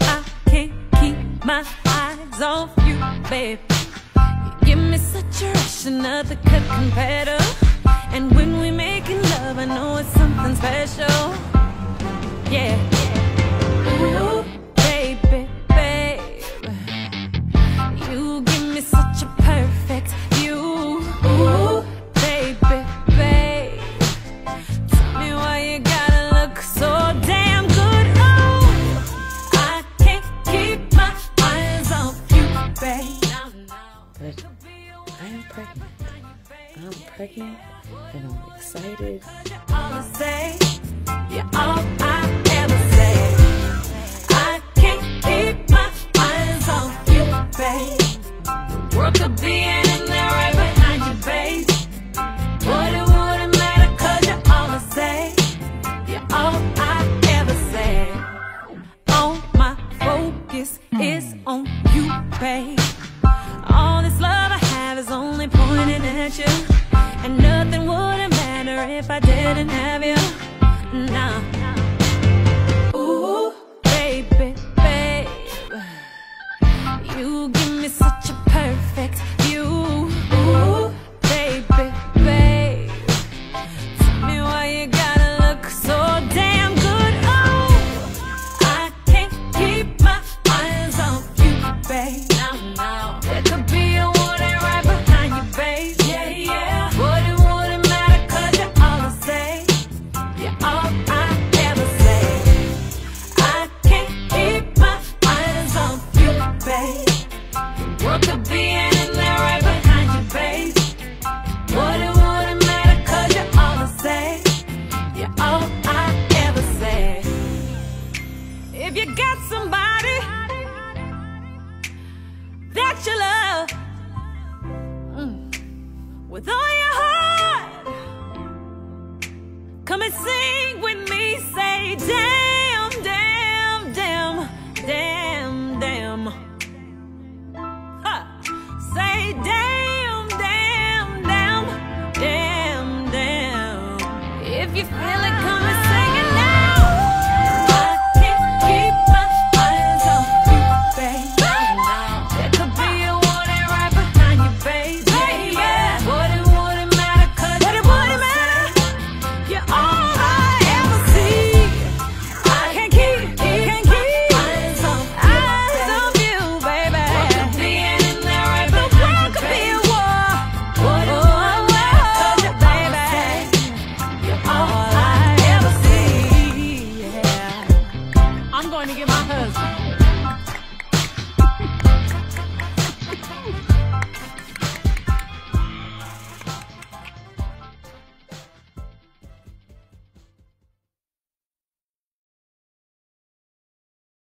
like, can't keep my eyes off you, babe. You give me such a rush, another could compare to. And when we're making love, I know it's something special. The and there behind your base Whatever matter cuz you all say yeah I ever say. Oh, my focus is on you, babe. If I didn't have babe. World could be ending there right behind you, babe. But it wouldn't matter 'cause you're all I say. You're all I ever say. If you got somebody that you love mm, with all your heart, come and sing with me. Say, damn. give my heart.